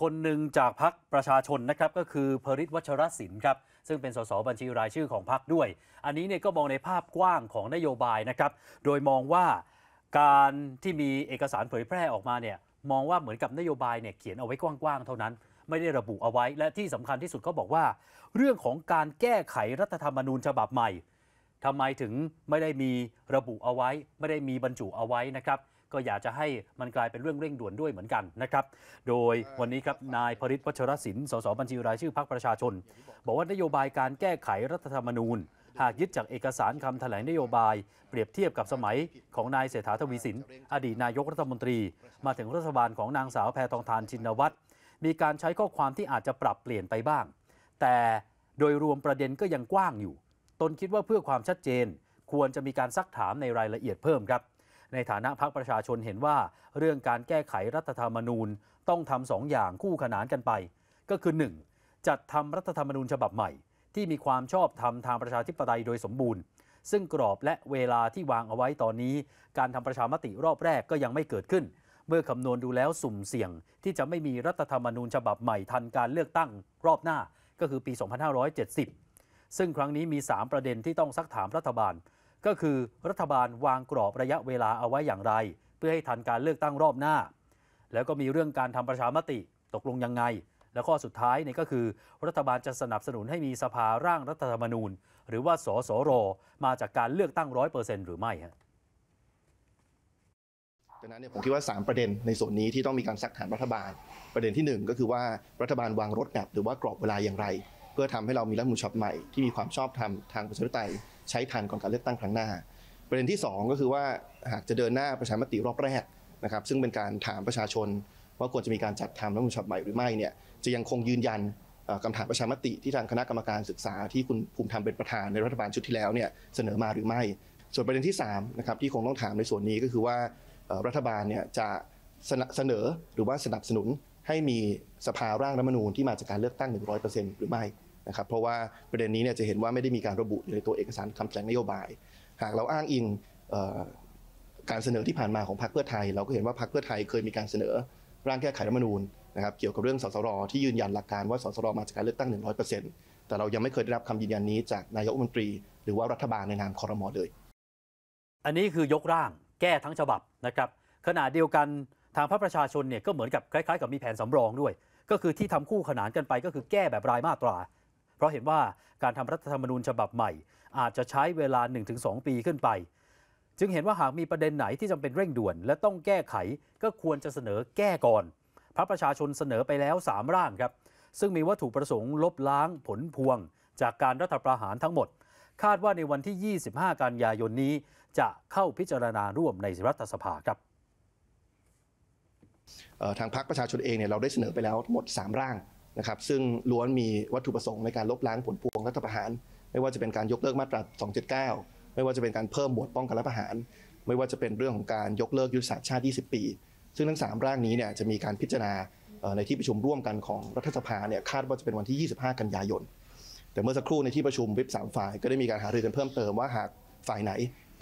คนหนึ่งจากพักประชาชนนะครับก็คือพริตวัชรศิลป์ครับซึ่งเป็นสสบัญชีรายชื่อของพักด้วย อันนี้เนี่ยก็มองในภาพกว้างของนโยบายนะครับ โดยมองว่าการที่มีเอกสารเผยแพร่ออกมาเนี่ยมองว่าเหมือนกับนโยบายเนี่ยเขียนเอาไว้กว้างๆเท่านั้น ไม่ได้ระบุเอาไว้ และที่สำคัญที่สุดเขาบอกว่า เรื่องของการแก้ไขรัฐธรรมนูญฉบับใหม่ทำไมถึงไม่ได้มีระบุเอาไว้ ไม่ได้มีบรรจุเอาไว้นะครับ ก็อยากจะให้มันกลายเป็นเรื่องเร่งด่วนด้วยเหมือนกันนะครับ โดยวันนี้ครับนายพริตวัชรศิลป์สสบัญชีรายชื่อพรรคประชาชน บอกว่านโยบายการแก้ไขรัฐธรรมนูญ หากยึดจากเอกสารคำแถลงนโยบาย เปรียบเทียบกับสมัยของนายเศรษฐาทวีสิน อดีตนายกรัฐมนตรี มาถึงรัฐบาลของนางสาวแพทองทานชินวัตรมีการใช้ข้อความที่อาจจะปรับเปลี่ยนไปบ้าง แต่โดยรวมประเด็นก็ยังกว้างอยู่ ตนคิดว่าเพื่อความชัดเจน ควรจะมีการซักถามในรายละเอียดเพิ่มครับ ในฐานะพักประชาชนเห็นว่า เรื่องการแก้ไขรัฐธรรมนูญต้องทำสองอย่างคู่ขนานกันไป ก็คือ 1. จัดทำรัฐธรรมนูญฉบับใหม่ ที่มีความชอบธรรมทางประชาธิปไตยโดยสมบูรณ์ ซึ่งกรอบและเวลาที่วางเอาไว้ตอนนี้ การทำประชามติรอบแรกก็ยังไม่เกิดขึ้น เมื่อคำนวณดูแล้วสุ่มเสี่ยง ที่จะไม่มีรัฐธรรมนูญฉบับใหม่ทันการเลือกตั้งรอบหน้าก็คือปี 2570 ซึ่งครั้งนี้มี 3 ประเด็นที่ต้องซักถามรัฐบาล ก็คือรัฐบาลวางกรอบระยะเวลาเอาไว้อย่างไร เพื่อให้ทันการเลือกตั้งรอบหน้า แล้วก็มีเรื่องการทำประชามติตกลงยังไง แล้วข้อสุดท้ายเนี่ยก็คือ รัฐบาลจะสนับสนุนให้มีสภาร่างรัฐธรรมนูญ หรือว่าสสรมาจากการเลือกตั้งร้อยเปอร์เซ็นต์หรือไม่ฮะดังนั้นเนี่ยผมคิดว่า 3 ประเด็นในส่วนนี้ที่ต้องมีการซักถามรัฐบาล ประเด็นทีหนึ่1 ก็คือว่ารัฐบาลวางรถแมพหรือว่ากรอบเวลาอย่างไร พื่อทำให้เรามีรัฐมนูญฉบับใหม่ที่มีความชอบธรรมทางประชาธิปไตยใช้ทันก่อนการเลือกตั้งครั้งหน้า ประเด็นที่ 2 ก็คือว่าหากจะเดินหน้าประชามติรอบแรกนะครับซึ่งเป็นการถามประชาชน ว่าควรจะมีการจัดทำรัฐมนูญฉบับใหม่หรือไม่เนี่ยจะยังคงยืนยันคำถามประชามติที่ทางคณะกรรมการศึกษาที่คุณภูมิธรรมเป็นประธานในรัฐบาลชุดที่แล้วเนี่ยเสนอมาหรือไม่ ส่วนประเด็นที่3นะครับที่คงต้องถามในส่วนนี้ก็คือว่ารัฐบาลเนี่ยจะเสนอหรือว่าสนับสนุนให้มีสภาร่างรัฐมนูญที่มาจากการเลือกตั้ง 100%หรือไม่ นะครับเพราะว่าประเด็นนี้เนี่ยจะเห็นว่าไม่ได้มีการระบุอยู่ในตัวเอกสารคำแถลงนโยบาย หากเราอ้างอิงออการเสนอที่ผ่านมาของพรรคเพื่อไทย เราก็เห็นว่าพรรคเพื่อไทยเคยมีการเสนอร่างแก้ไขรัฐธรรมนูญนะครับเกี่ยวกับเรื่องสสรที่ยืนยันหลักการว่าสสรมาจากการเลือกตั้ง 100%แต่เรายังไม่เคยได้รับคำยืนยันนี้จากนายกรัฐมนตรี หรือว่ารัฐบาลในนามคอรมอเลย อันนี้คือยกร่างแก้ทั้งฉบับนะครับขณะเดียวกันทางพระประชาชนเนี่ยก็เหมือนกับคล้ายๆ กับมีแผนสำรองด้วย ก็คือที่ทำคู่ขนานกันไปก็คือแก้แบบรายมาตรา เพราะเห็นว่าการทำรัฐธรรมนูญฉบับใหม่ อาจจะใช้เวลา 1-2 ปีขึ้นไป จึงเห็นว่าหากมีประเด็นไหนที่จำเป็นเร่งด่วน และต้องแก้ไขก็ควรจะเสนอแก้ก่อน พระประชาชนเสนอไปแล้ว 3 ร่างครับ ซึ่งมีวัตถุประสงค์ลบล้างผลพวง จากการรัฐประหารทั้งหมด คาดว่าในวันที่ 25 กันยายนนี้ จะเข้าพิจารณาร่วมในรัฐสภาครับทางพรรคประชาชนเองเนี่ยเราได้เสนอไปแล้วทั้งหมด 3 ร่าง นะครับซึ่งล้วนมีวัตถุประสงค์ในการลบล้างผลพวงรัฐประหาร ไม่ว่าจะเป็นการยกเลิกมาตรา 279 ไม่ว่าจะเป็นการเพิ่มหมวดป้องกันรัฐประหาร ไม่ว่าจะเป็นเรื่องของการยกเลิกยุทธศาสตร์ชาติ 20 ปี ซึ่งทั้ง 3 ร่างนี้เนี่ยจะมีการพิจารณาในที่ประชุมร่วมกันของรัฐสภาเนี่ยคาดว่าจะเป็นวันที่ 25 กันยายน แต่เมื่อสักครู่ในที่ประชุมวิปสามฝ่ายก็ได้มีการหารือกันเพิ่มเติมว่าหากฝ่ายไหน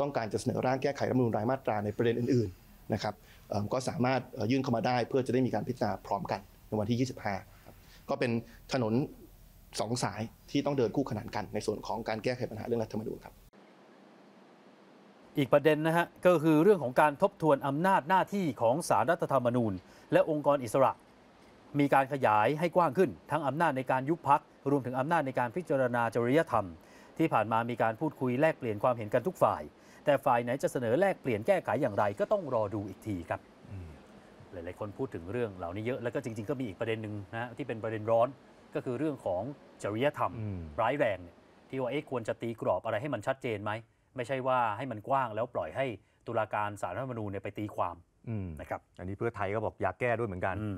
ต้องการจะเสนอร่างแก้ไขรัฐมนูญรายมาตราในประเด็นอื่นๆนะครับก็สามารถยื่นเข้ามาได้เพื่อจะได้มีการพิจารณาพร้อมกันในวันที่ 25 ก็เป็นถนนสองสายที่ต้องเดินคู่ขนานกัน ในส่วนของการแก้ไขปัญหาเรื่องรัฐธรรมนูญครับ อีกประเด็นนะฮะก็คือเรื่องของการทบทวนอำนาจหน้าที่ของสารรัฐธรรมนูญ และองค์กรอิสระ มีการขยายให้กว้างขึ้น ทั้งอำนาจในการยุบพักรวมถึงอำนาจในการพิจารณาจริยธรรม ที่ผ่านมามีการพูดคุยแลกเปลี่ยนความเห็นกันทุกฝ่าย แต่ฝ่ายไหนจะเสนอแลกเปลี่ยนแก้ไขอย่างไรก็ต้องรอดูอีกทีครับ หลาย ๆ คนพูดถึงเรื่องเหล่านี้เยอะ แล้วก็จริง ๆ ก็มีอีกประเด็นหนึ่งนะฮะที่เป็นประเด็นร้อนก็คือเรื่องของจริยธรรมอืมร้ายแรงเนี่ยที่ว่าเอ๊ะควรจะตีกรอบอะไรให้มันชัดเจนไหม ไม่ใช่ว่าให้มันกว้างแล้วปล่อยให้ตุลาการสารรัฐธรรมนูญเนี่ยไปตีความอืมนะครับอันนี้เพื่อไทยก็บอกอยากแก้ด้วยเหมือนกันอืม